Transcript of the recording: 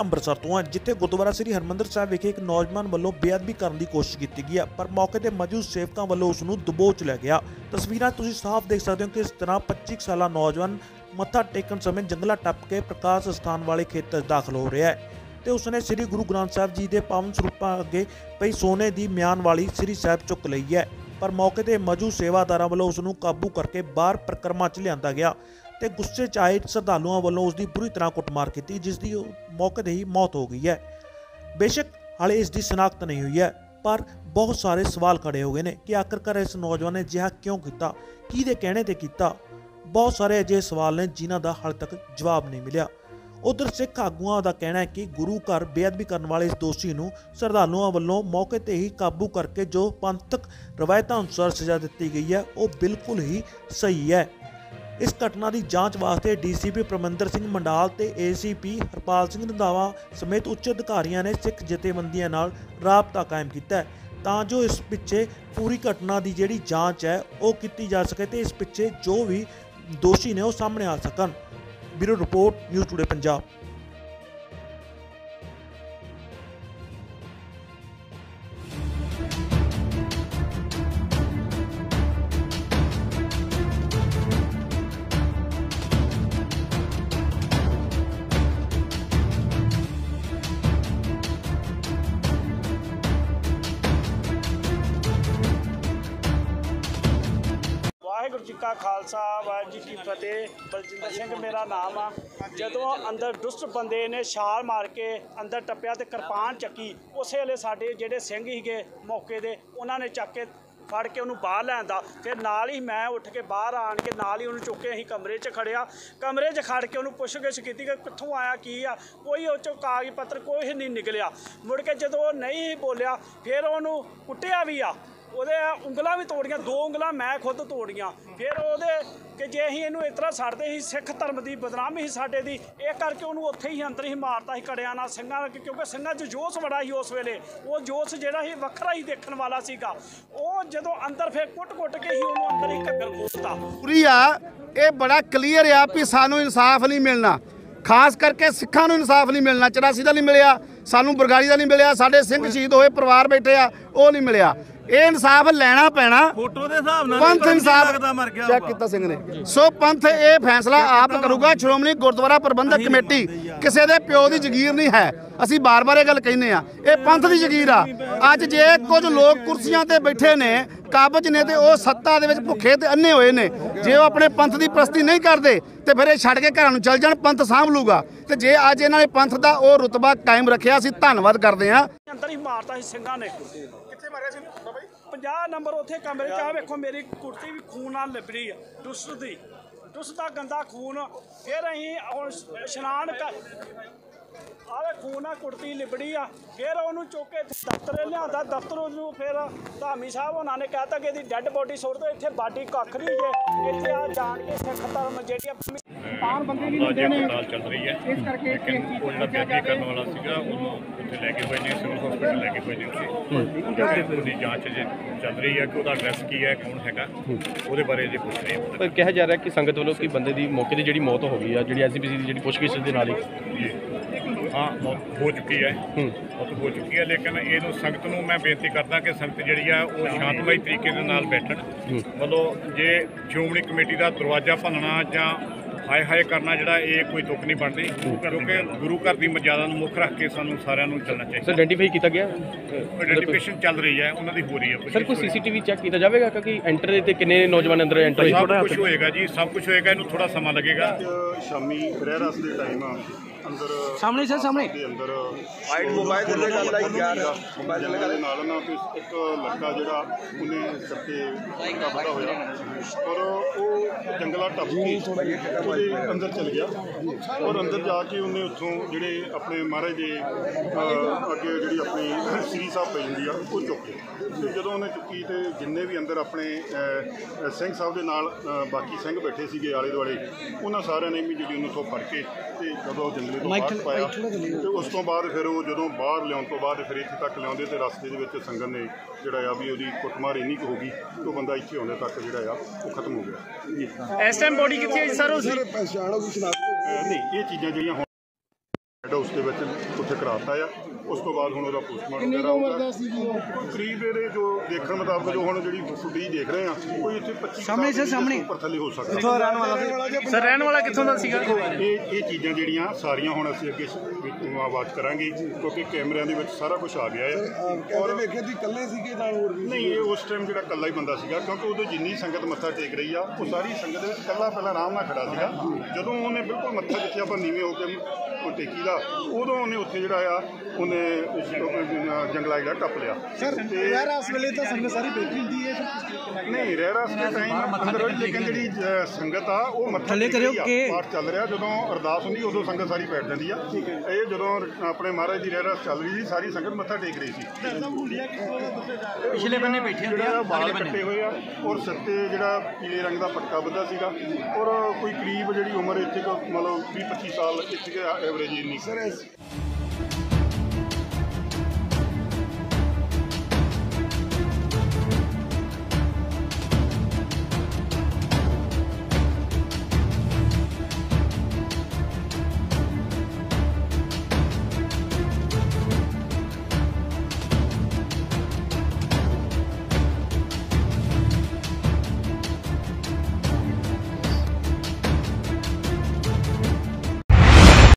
ਅੰਮ੍ਰਿਤਸਰ ਤੋਂ ਹਾਂ ਜਿੱਥੇ ਗੁਰਦੁਆਰਾ ਸ੍ਰੀ ਹਰਮੰਦਰ ਸਾਹਿਬ ਵਿਖੇ ਇੱਕ ਨੌਜਵਾਨ ਵੱਲੋਂ ਬੇਅਦਬੀ ਕਰਨ ਦੀ ਕੋਸ਼ਿਸ਼ ਕੀਤੀ ਗਈ ਹੈ ਪਰ ਮੌਕੇ ਤੇ ਮੌਜੂਦ ਸੇਵਕਾਂ ਵੱਲੋਂ ਉਸ ਨੂੰ ਦਬੋਚ ਲਿਆ ਗਿਆ। ਤਸਵੀਰਾਂ ਤੁਸੀਂ ਸਾਫ਼ ਦੇਖ ਸਕਦੇ ਹੋ ਕਿ ਇਸ ਤਰ੍ਹਾਂ 25 ਸਾਲਾ ਨੌਜਵਾਨ ਮੱਥਾ ਟੇਕਣ ਸਮੇਂ ਜੰਗਲਾ ਟੱਪ ਕੇ ਪ੍ਰਕਾਸ਼ ਸਥਾਨ ਵਾਲੇ ਖੇਤਰ ਦਾਖਲ ਹੋ ਰਿਹਾ ਹੈ। ਤੇ ਉਸਨੇ ਸ੍ਰੀ ਗੁਰੂ ਗ੍ਰੰਥ ਸਾਹਿਬ ਜੀ ਦੇ ਪਾਵਨ ਸਰੂਪਾਂ ਅੱਗੇ ਪਈ ਸੋਨੇ ਦੀ ਮਿਆਨ ਵਾਲੀ ਸ੍ਰੀ ਸਾਹਿਬ ਚੁੱਕ ਲਈ ਹੈ। ਪਰ ਮੌਕੇ ਤੇ ਮੌਜੂਦ ਸੇਵਾਦਾਰਾਂ ਵੱਲੋਂ ਉਸ ਨੂੰ ਕਾਬੂ ਕਰਕੇ ਬਾਹਰ ਪ੍ਰਕਰਮਾ 'ਚ ਲਿਆਂਦਾ ਗਿਆ। ਤੇ ਗੁੱਸੇ 'ਚ ਆਏ ਸ਼ਰਧਾਲੂਆਂ ਵੱਲੋਂ ਉਸ ਦੀ ਬੁਰੀ ਤਰ੍ਹਾਂ ਕੁੱਟਮਾਰ ਕੀਤੀ, ਜਿਸ ਦੀ ਮੌਕੇ ਤੇ ਹੀ ਮੌਤ ਹੋ ਗਈ ਹੈ। ਬੇਸ਼ੱਕ ਹਾਲੇ ਇਸ ਦੀ ਸ਼ਨਾਖਤ ਨਹੀਂ ਹੋਈ ਹੈ, ਪਰ ਬਹੁਤ ਸਾਰੇ ਸਵਾਲ ਖੜੇ ਹੋ ਗਏ ਨੇ ਕਿ ਆਖਰਕਾਰ ਇਸ ਨੌਜਵਾਨ ਨੇ ਅਜਿਹਾ ਕਿਉਂ ਕੀਤਾ, ਕਿਹਦੇ ਕਹਿਣੇ ਤੇ ਕੀਤਾ? ਬਹੁਤ ਸਾਰੇ ਅਜਿਹੇ ਸਵਾਲ ਨੇ ਜਿਨ੍ਹਾਂ ਦਾ ਹਾਲੇ ਤੱਕ ਜਵਾਬ ਨਹੀਂ ਮਿਲਿਆ। ਉਧਰ ਸਿੱਖ ਆਗੂਆਂ ਦਾ ਕਹਿਣਾ ਹੈ ਕਿ ਗੁਰੂ ਘਰ ਬੇਅਦਬੀ ਕਰਨ ਵਾਲੇ ਇਸ ਦੋਸ਼ੀ ਨੂੰ ਸ਼ਰਧਾਲੂਆਂ ਵੱਲੋਂ ਮੌਕੇ ਤੇ ਹੀ ਕਾਬੂ ਕਰਕੇ ਜੋ ਪੰਥਕ ਰਵਾਇਤਾਂ ਅਨੁਸਾਰ ਸਜ਼ਾ ਦਿੱਤੀ ਗਈ ਹੈ, ਉਹ ਬਿਲਕੁਲ ਹੀ ਸਹੀ ਹੈ। ਇਸ ਘਟਨਾ ਦੀ ਜਾਂਚ ਵਾਸਤੇ ਡੀਸੀਪੀ ਪ੍ਰਮੰਦਰ ਸਿੰਘ ਮੰਡਾਲ ਤੇ ਏਸੀਪੀ ਹਰਪਾਲ ਸਿੰਘ ਰੰਧਾਵਾ ਸਮੇਤ ਉੱਚ ਅਧਿਕਾਰੀਆਂ ਨੇ ਸਿੱਖ ਜਥੇਬੰਦੀਆਂ ਨਾਲ ਰਾਬਤਾ ਕਾਇਮ ਕੀਤਾ ਤਾਂ ਜੋ ਇਸ ਪਿੱਛੇ ਪੂਰੀ ਘਟਨਾ ਦੀ ਜਿਹੜੀ ਜਾਂਚ ਹੈ, ਉਹ ਕੀਤੀ ਜਾ ਸਕੇ ਤੇ ਇਸ ਪਿੱਛੇ ਜੋ ਵੀ ਦੋਸ਼ੀ ਨੇ ਉਹ ਸਾਹਮਣੇ ਆ ਸਕਣ। Bureau report, news today Punjab. Waheguru ji ਕਾ ਖਾਲਸਾ, ਵਾਹਿਗੁਰੂ ਜੀ ਕੀ ਫਤਿਹ। ਬਲਜਿੰਦਰ ਸਿੰਘ ਮੇਰਾ ਨਾਮ ਆ। ਜਦੋਂ ਅੰਦਰ ਦੁਸ਼ਟ ਬੰਦੇ ਨੇ ਛਾਲ ਮਾਰ ਕੇ ਅੰਦਰ ਟੱਪਿਆ ਤੇ ਕਿਰਪਾਨ ਚੱਕੀ, ਉਸੇ ਵੇਲੇ ਸਾਡੇ ਜਿਹੜੇ ਸਿੰਘ ਸੀਗੇ ਮੌਕੇ ਦੇ, ਉਹਨਾਂ ਨੇ ਚੱਕ ਕੇ ਫੜ ਕੇ ਉਹਨੂੰ ਬਾਹਰ ਲੈਂਦਾ ਫਿਰ ਨਾਲ ਹੀ ਮੈਂ ਉੱਠ ਕੇ ਬਾਹਰ ਆਣ ਕੇ ਨਾਲ ਹੀ ਉਹਨੂੰ ਚੁੱਕ ਕੇ ਅਸੀਂ ਕਮਰੇ 'ਚ ਖੜਿਆ। ਕਮਰੇ 'ਚ ਖੜ ਕੇ ਉਹਨੂੰ ਪੁੱਛਗਿੱਛ ਕੀਤੀ ਕਿ ਕਿੱਥੋਂ ਆਇਆ, ਕੀ ਆ? ਕੋਈ ਉਹ 'ਚੋਂ ਕਾਗਜ਼ ਪੱਤਰ ਕੋਈ ਨਹੀਂ ਨਿਕਲਿਆ। ਮੁੜ ਕੇ ਜਦੋਂ ਉਹ ਨਹੀਂ ਬੋਲਿਆ, ਫਿਰ ਉਹਨੂੰ ਕੁੱਟਿਆ ਵੀ ਆ। ਉਹਦੇ ਉਂਗਲਾਂ ਵੀ ਤੋੜੀਆਂ, ਦੋ ਉਂਗਲਾਂ ਮੈਂ ਖੁਦ ਤੋੜੀਆਂ। ਫਿਰ ਉਹਦੇ ਕਿ ਜੇ ਅਸੀਂ ਇਹਨੂੰ ਇਸ ਤਰ੍ਹਾਂ ਛੱਡਦੇ ਸੀ, ਸਿੱਖ ਧਰਮ ਦੀ ਬਦਨਾਮੀ ਸੀ ਸਾਡੇ ਦੀ, ਇਹ ਕਰਕੇ ਉਹਨੂੰ ਉੱਥੇ ਹੀ ਅੰਦਰ ਹੀ ਮਾਰਤਾ ਸੀ ਕੜਿਆਂ ਨਾਲ ਸਿੰਘਾਂ ਕਿਉਂਕਿ ਸਿੰਘਾਂ 'ਚ ਜੋਸ਼ ਬੜਾ ਸੀ ਉਸ ਵੇਲੇ। ਉਹ ਜੋਸ਼ ਜਿਹੜਾ ਸੀ, ਵੱਖਰਾ ਹੀ ਦੇਖਣ ਵਾਲਾ ਸੀਗਾ। ਉਹ ਜਦੋਂ ਅੰਦਰ ਫਿਰ ਕੁੱਟ-ਕੁੱਟ ਕੇ ਹੀ ਉਹਨੂੰ ਅੰਦਰ ਹੀ ਘੱਗਰ ਕੋਸਤਾ ਪੂਰੀ ਆ ਇਹ ਬੜਾ ਕਲੀਅਰ ਆ ਵੀ ਸਾਨੂੰ ਇਨਸਾਫ ਨਹੀਂ ਮਿਲਣਾ। ਖਾਸ ਕਰਕੇ ਸਿੱਖਾਂ ਨੂੰ ਇਨਸਾਫ ਨਹੀਂ ਮਿਲਣਾ। 84 ਦਾ ਨਹੀਂ ਮਿਲਿਆ, ਸਾਨੂੰ ਬਰਗਾੜੀ ਦਾ ਨਹੀਂ ਮਿਲਿਆ, ਸਾਡੇ ਸਿੰਘ ਸ਼ਹੀਦ ਹੋਏ, ਪਰਿਵਾਰ ਬੈਠੇ ਆ, ਉਹ ਨਹੀਂ ਮਿਲਿਆ। ਇਹ ਇਨਸਾਫ ਲੈਣਾ ਪੈਣਾ। ਫੋਟੋ ਦੇ ਹਿਸਾਬ ਨਾਲ ਪੰਥ ਇਨਸਾਫ ਲੱਗਦਾ ਮਰ ਗਿਆ ਚੈੱਕ ਕੀਤਾ ਸਿੰਘ ਨੇ। ਸੋ ਪੰਥ ਇਹ ਫੈਸਲਾ ਆਪ ਕਰੂਗਾ। ਸ਼੍ਰੋਮਣੀ ਗੁਰਦੁਆਰਾ ਪ੍ਰਬੰਧਕ ਕਮੇਟੀ ਕਿਸੇ ਦੇ ਪਿਓ ਦੀ ਜ਼ਗੀਰ ਨਹੀਂ ਹੈ। ਅਸੀਂ ਬਾਰ-ਬਾਰ ਇਹ ਗੱਲ ਕਹਿੰਦੇ ਆ ਇਹ ਪੰਥ ਦੀ ਜ਼ਗੀਰ ਆ। ਅੱਜ ਜੇ ਕੁਝ ਲੋਕ ਕੁਰਸੀਆਂ ਤੇ ਬੈਠੇ ਨੇ ਕਾਬਜ ਨੇ ਤੇ ਉਹ ਸੱਤਾ ਦੇ ਵਿੱਚ ਭੁੱਖੇ ਤੇ ਅੰਨੇ ਹੋਏ ਨੇ। ਜੇ ਉਹ ਆਪਣੇ ਪੰਥ ਦੀ ਪ੍ਰਸਤੀ ਨਹੀਂ ਕਰਦੇ ਤੇ ਫਿਰ ਇਹ ਛੱਡ ਕੇ ਘਰਾਂ ਨੂੰ ਚੱਲ ਜਾਣ ਪੰਥ ਸਾਂਭ ਲੂਗਾ। ਤੇ ਜੇ ਅੱਜ ਇਹਨਾਂ ਨੇ ਪੰਥ ਦਾ ਉਹ ਰੁਤਬਾ ਕਾਇਮ ਰੱਖਿਆ ਅਸੀਂ ਧੰਨਵਾਦ ਕਰਦੇ ਆ ਅੰਦਰ ਹੀ ਮਾਰਤਾ ਸੀ ਸਿੰਘਾਂ ਨੇ। ਕਿੱਥੇ ਮਾਰਿਆ ਸੀ? 50 ਨੰਬਰ ਉੱਥੇ ਕਮਰੇ 'ਚ ਆ ਵੇਖੋ ਮੇਰੀ ਕੁਰਤੀ ਵੀ ਖੂਨ ਨਾਲ ਲਿਬੜੀ ਆ ਦੁੱਸ ਦੀ। ਦੁੱਸ ਦਾ ਗੰਦਾ ਖੂਨ। ਫਿਰ ਅਸੀਂ ਹੁਣ ਇਸ਼ਨਾਨ ਕਰ ਆਵੇ ਖੂਨ ਕੁੜਤੀ ਲਿਬੜੀ ਆ। ਫਿਰ ਉਹਨੂੰ ਚੁੱਕ ਕੇ ਦਫ਼ਤਰ ਲਿਆਂਦਾ। ਦਫ਼ਤਰ ਉਹਨੂੰ ਫਿਰ ਧਾਮੀ ਸਾਹਿਬ ਉਹਨਾਂ ਨੇ ਕਹਿਤਾ ਕਿ ਇਹਦੀ ਡੈੱਡ ਬੋਡੀ ਸੁੱਟ ਦਿਓ ਇੱਥੇ ਬਾਡੀ ਕੱਖ ਨਹੀਂ ਜੇ। ਇੱਥੇ ਆ ਜਾਣ ਕੇ ਸਿੱਖ ਧਰਮ ਜਿਹੜੀਆਂ ਪਾਣ ਬੰਦੇ ਨਹੀਂ ਚੱਲ ਰਹੀ ਹੈ। ਇਸ ਕਰਕੇ ਉਹ ਜਿਹੜਾ ਬੇਅਦਬੀ ਕਰਨ ਵਾਲਾ ਸੀਗਾ ਉਹਨੂੰ ਉੱਥੇ ਲੈ ਕੇ ਹੋਏ ਨੇ ਸਿਵਲ ਹਸਪੀਟਲ ਲੈ ਕੇ ਹੋਏ ਨੇ ਉੱਥੇ। ਤੇ ਉਹਦੀ ਜਾਂਚ ਜੇ ਚੱਲ ਰਹੀ ਹੈ ਕਿ ਉਹਦਾ ਐਡਰੈਸ ਕੀ ਹੈ ਕੌਣ ਹੈਗਾ ਉਹਦੇ ਬਾਰੇ ਜੇ ਪੁੱਛ ਰਹੇ ਪਰ ਕਿਹਾ ਜਾ ਰਿਹਾ ਕਿ ਸੰਗਤ ਵੱਲੋਂ ਕਿ ਬੰਦੇ ਦੀ ਮੌਕੇ ਤੇ ਜਿਹੜੀ ਮੌਤ ਹੋ ਗਈ ਆ ਜਿਹੜੀ ਐਸਜੀਪੀਸੀ ਦੀ ਜਿਹੜੀ ਪੁੱਛਗਿੱਛ ਦੇ ਨਾਲ ਹੀ? ਜੀ। ਹਾਂ ਮੌਤ ਹੋ ਚੁੱਕੀ ਹੈ। ਮੌਤ ਹੋ ਚੁੱਕੀ ਹੈ ਲੇਕਿਨ ਇਹਨੂੰ ਸੰਗਤ ਨੂੰ ਮੈਂ ਬੇਨਤੀ ਕਰਦਾ ਕਿ ਸੰਗਤ ਜਿਹੜੀ ਆ ਉਹ ਸ਼ਾਂਤਮਈ ਤਰੀਕੇ ਦੇ ਨਾਲ ਬੈਠਣ। ਮਤਲਬ ਜੇ ਸ਼੍ਰੋਮਣੀ ਕਮੇਟੀ ਦਾ ਦਰਵਾਜ਼ਾ ਭੰਨਣਾ ਜਾਂ ਹਾਏ ਹਾਏ ਕਰਨਾ ਜਿਹੜਾ ਇਹ ਕੋਈ ਦੁੱਖ ਨਹੀਂ ਬਣਦੀ ਕਿਉਂਕਿ ਗੁਰੂ ਘਰ ਦੀ ਮਰਜ਼ਾਦਾ ਨੂੰ ਮੁੱਖ ਰੱਖ ਕੇ ਸਾਨੂੰ ਸਾਰਿਆਂ ਨੂੰ ਚੱਲਣਾ ਸਰ ਚਾਹੀਦਾ ਆਇਡੈਂਟੀਫਾਈ ਕੀਤਾ ਗਿਆ? ਆਈਡੈਂਟੀਫਿਕੇਸ਼ਨ ਚੱਲ ਰਹੀ ਹੈ ਉਹਨਾਂ ਦੀ ਹੋ ਰਹੀ ਹੈ ਸਰ ਕੋਈ ਸੀਸੀਟੀਵੀ ਚੈੱਕ ਕੀਤਾ ਜਾਵੇਗਾ? ਕਿ ਐਂਟਰ ਤੇ ਕਿੰਨੇ ਨੌਜਵਾਨ ਅੰਦਰ ਐਂਟਰ ਹੋਏ? ਸਭ ਕੁਝ ਹੋਏਗਾ ਜੀ ਸਭ ਕੁਝ ਹੋਏਗਾ ਇਹਨੂੰ ਥੋੜਾ ਸਮਾਂ ਲੱਗੇਗਾ। ਸ਼ਾਮੀ ਰਹਿਰਾਸ ਦੇ ਟਾਈਮ ਅੰਦਰ ਸਾਹਮਣੇ ਸਰ ਸਾਹਮਣੇ। ਦੇ ਅੰਦਰ ਵਾਈਟ ਮੋਬਾਈਲ ਦੇ ਨਾਲ ਲਾਈ ਯਾਰ। ਮੋਬਾਈਲ ਦੇ ਨਾਲ ਨਾ ਤੇ ਇੱਕ ਲੜਕਾ ਜਿਹੜਾ ਉਹਨੇ ਸੱਤੇ ਕੱਪੜਾ ਹੋਇਆ। ਔਰ ਉਹ ਜੰਗਲਾ ਟੱਪ ਕੇ ਉਹਦੇ ਅੰਦਰ ਚਲ ਗਿਆ। ਔਰ ਅੰਦਰ ਜਾ ਕੇ ਉਹਨੇ ਉੱਥੋਂ ਜਿਹੜੇ ਆਪਣੇ ਮਹਾਰਾਜ ਦੇ ਅੱਗੇ ਜਿਹੜੀ ਆਪਣੀ ਸ੍ਰੀ ਸਾਹਿਬ ਪਈ ਜਾਂਦੀ ਆ ਉਹ ਚੁੱਕੇ ਤੇ ਜਦੋਂ ਉਹਨੇ ਚੁੱਕੀ ਤੇ ਜਿੰਨੇ ਵੀ ਅੰਦਰ ਆਪਣੇ ਸਿੰਘ ਸਾਹਿਬ ਦੇ ਨਾਲ ਬਾਕੀ ਸਿੰਘ ਬੈਠੇ ਸੀਗੇ ਆਲੇ ਦੁਆਲੇ ਉਹਨਾਂ ਸਾਰਿਆਂ ਨੇ ਵੀ ਜਿਹੜੀ ਉਹਨੂੰ ਤੋਂ ਫੜ ਕੇ ਤੇ ਜਦੋਂ ਉਹ ਜੰਗਲੇ ਤੋਂ ਬਾਹਰ ਪਾਇਆ ਤੇ ਉਸ ਤੋਂ ਬਾਅਦ ਫਿਰ ਉਹ ਜਦੋਂ ਬਾਹਰ ਲਿਆਉਣ ਤੋਂ ਬਾਅਦ ਫਿਰ ਇੱਥੇ ਤੱਕ ਲਿਆਉਂਦੇ ਤੇ ਰਸਤੇ ਦੇ ਵਿੱਚ ਸੰਗਤ ਨੇ ਜਿਹੜਾ ਆ ਵੀ ਉਹਦੀ ਕੁੱਟਮਾਰ ਇੰਨੀ ਕੁ ਹੋ ਗਈ ਕਿ ਉਹ ਬੰਦਾ ਇੱਥੇ ਆਉਂਦੇ ਤੱਕ ਜਿਹੜਾ ਆ ਉਹ ਖਤਮ ਹੋ ਗਿਆ। ਜੀ ਇਸ ਟਾਈਮ ਬੋਡੀ ਕਿੱਥੇ ਹੈ ਸਰ ਅਹ, ਨਹੀਂ ਇਹ ਚੀਜ਼ਾਂ ਜਿਹੜੀਆਂ ਹੁਣ ਹਾਊਸ ਦੇ ਵਿੱਚ ਉੱਥੇ ਕਰਾਤਾ ਆ। ਉਸ ਤੋਂ ਬਾਅਦ ਹੁਣ ਉਹਦਾ ਪੋਸਟਮਾਰਟਮ ਵਗੈਰਾ ਹੋਊਗਾ ਕਰੀਬ ਇਹਦੇ ਜੋ ਦੇਖਣ ਮੁਤਾਬਕ ਜੋ ਹੁਣ ਜਿਹੜੀ ਫੁਟੇਜ ਦੇਖ ਰਹੇ ਆ ਕੋਈ ਇੱਥੇ 25 ਸਾਹਮਣੇ ਸੇ ਸਾਹਮਣੇ। ਉੱਪਰ ਥੱਲੇ ਹੋ ਸਕਦਾ। ਕਿੱਥੋਂ ਰਹਿਣ ਵਾਲਾ ਸਰ ਰਹਿਣ ਵਾਲਾ ਕਿੱਥੋਂ ਦਾ ਸੀਗਾ? ਇਹ ਇਹ ਚੀਜ਼ਾਂ ਜਿਹੜੀਆਂ ਸਾਰੀਆਂ ਹੁਣ ਅਸੀਂ ਅੱਗੇ ਆਵਾਜ਼ ਕਰਾਂਗੇ ਕਿਉਂਕਿ ਕੈਮਰਿਆਂ ਦੇ ਵਿੱਚ ਸਾਰਾ ਕੁਝ ਆ ਗਿਆ ਹੈ ਔਰ ਵੇਖੇ ਦੀ ਇਕੱਲੇ ਸੀਗੇ ਨਾਲ ਹੋਰ ਵੀ ਨਹੀਂ ਇਹ ਉਸ ਟਾਈਮ ਜਿਹੜਾ ਇਕੱਲਾ ਹੀ ਬੰਦਾ ਸੀਗਾ ਕਿਉਂਕਿ ਉਦੋਂ ਜਿੰਨੀ ਸੰਗਤ ਮੱਥਾ ਟੇਕ ਰਹੀ ਆ ਉਹ ਸਾਰੀ ਸੰਗਤ ਦੇ ਵਿੱਚ ਇਕੱਲਾ ਪਹਿਲਾਂ ਆਰਾਮ ਨਾਲ ਖੜਾ ਸੀਗਾ। ਜਦੋਂ ਉਹਨੇ ਬਿਲਕੁਲ ਮੱਥਾ ਜਿੱਥੇ ਆਪਾਂ ਨੀਵੇਂ ਹੋ ਕੇ ਉਹ ਟੇਕੀ ਦਾ ਉਦੋਂ ਉਹਨੇ ਉੱਥੇ ਜਿਹੜਾ ਆ ਉਹਨੇ ਉਸ ਜੰਗਲਾ ਜਿਹੜਾ ਟੱਪ ਲਿਆ। ਸਰ ਰਹਿਰਾਸ ਵੇਲੇ ਤਾਂ ਸੰਗਤ ਸਾਰੀ ਬੈਠੀ ਹੁੰਦੀ ਹੈ ਨਹੀਂ ਰਹਿਰਾਸ ਦੇ ਟਾਈਮ ਅੰਦਰ ਲੇਕਿਨ ਜਿਹੜੀ ਸੰਗਤ ਆ ਉਹ ਮੱਥਾ ਥੱਲੇ ਕਰਿਓ ਕਿ ਪਾਠ ਚੱਲ ਰਿਹਾ ਜਦੋਂ ਅਰਦਾਸ ਹੁੰਦੀ ਉਦੋਂ ਸੰਗਤ ਸਾਰੀ ਬੈਠ ਜਾਂਦੀ ਆ। ਇਹ ਜਦੋਂ ਆਪਣੇ ਮਹਾਰਾਜ ਦੀ ਰਹਿਰਾਸ ਚੱਲ ਰਹੀ ਸੀ ਸਾਰੀ ਸੰਗਤ ਮੱਥਾ ਟੇਕ ਰਹੀ ਸੀ। ਪਿਛਲੇ ਬੰਨੇ ਬੈਠੇ ਹੁੰਦੇ ਆ ਵਾਲ ਕੱਟੇ ਹੋਏ ਆ ਔਰ ਸਿਰ ਤੇ ਜਿਹੜਾ ਪੀਲੇ ਰੰਗ ਦਾ ਪਟਕਾ ਬੱਧਾ ਸੀਗਾ ਔਰ ਕੋਈ ਕਰੀਬ ਜਿਹੜੀ ਉਮਰ ਇੱਥੇ ਕੋ ਮਤਲਬ 20 25 ਸਾਲ ਇੱਥੇ ਐਵਰੇਜ ਇੰਨੀ ਸਰ